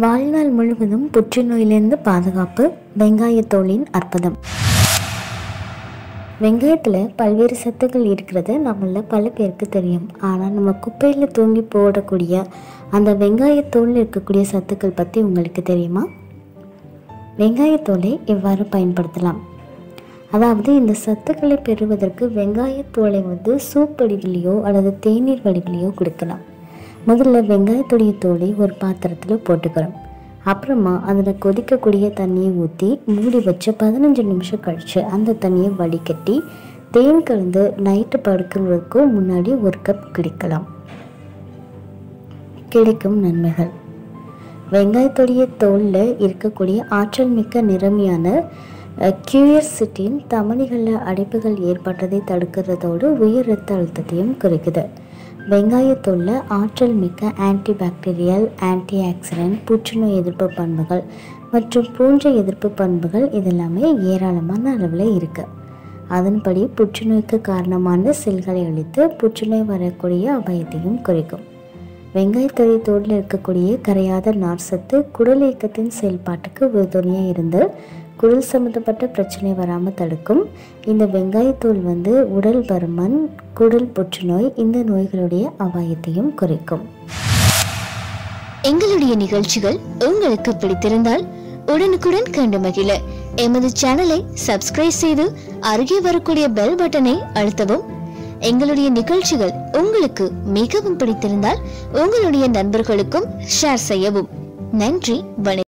வாழ்நாள் முழுவதும் புற்றுநோயிலிருந்து பாதுகாப்பு வெங்காயத்தோலின் அற்புதம். வெங்காயத்தில் பல்வேறு சத்துக்கள் இருக்கிறது. நம்மள பல பேருக்கு தெரியும். ஆனால் நம்ம குப்பையில் தூங்கி போடக்கூடிய அந்த வெங்காயத்தோலில் இருக்கக்கூடிய சத்துக்கள் பற்றி உங்களுக்கு தெரியுமா? வெங்காயத்தோலை எவ்வாறு பயன்படுத்தலாம்? அதாவது இந்த சத்துக்களை பெறுவதற்கு வெங்காயத்தோலை வந்து சூப் வடிவிலையோ அல்லது தேநீர் வடிவிலையோ கொடுக்கலாம். முதல்ல வெங்காயத்துடைய தோலை ஒரு பாத்திரத்தில் போட்டுக்கிறோம். அப்புறமா அதில் கொதிக்கக்கூடிய தண்ணியை ஊற்றி மூடி வச்சு பதினஞ்சு நிமிஷம் கழித்து அந்த தண்ணியை வடிகட்டி தேன் கலந்து நைட்டு படுக்கிறதுக்கு முன்னாடி ஒரு கப் குடிக்கலாம். கிடைக்கும் நன்மைகள். வெங்காயத்துடைய தோலில் இருக்கக்கூடிய ஆற்றல் மிக்க நிறமையான கியூயர்சிட்டின் தமனிகளில் அடைப்புகள் ஏற்பட்டதை தடுக்கிறதோடு உயர் இரத்த அழுத்தத்தையும் குறைக்குது. வெங்காயத்தோலில் ஆற்றல் மிக்க ஆன்டி பாக்டீரியல் ஆன்டி ஆக்சிடென்ட் புற்றுநோய் எதிர்ப்பு பண்புகள் மற்றும் பூஞ்சை எதிர்ப்பு பண்புகள் இதெல்லாமே ஏராளமான அளவில் இருக்குது அதன்படி புற்றுநோய்க்கு காரணமான செல்களை அழித்து புற்றுநோய் வரக்கூடிய அபாயத்தையும் குறைக்கும். வெங்காயத்தொகை தோளில் இருக்கக்கூடிய கரையாத நார் சத்து குடல் இயக்கத்தின் செயல்பாட்டுக்கு உறுதுணையாக இருந்து குடல் சம்மந்தப்பட்ட பிரச்சனை வராமல் தடுக்கும். இந்த வெங்காயத்தூள் வந்து உடல் பருமன் குடல் புற்றுநோய் இந்த நோய்களுடைய அபாயத்தையும் குறைக்கும். எங்களுடைய நிகழ்ச்சிகள் உங்களுக்கு பிடித்திருந்தால் உடனுக்குடன் கண்டு மகிழ. எமது சேனலை சப்ஸ்கிரைப் செய்து அருகே வரக்கூடிய பெல் பட்டனை அழுத்தவும். எங்களுடைய நிகழ்ச்சிகள் உங்களுக்கு மிகவும் பிடித்திருந்தால் உங்களுடைய நண்பர்களுக்கும் ஷேர் செய்யவும். நன்றி வணக்கம்.